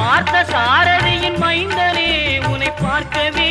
பார்த்த சாரதியின் மைந்தனே உனை பார்க்கவே